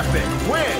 Epic win!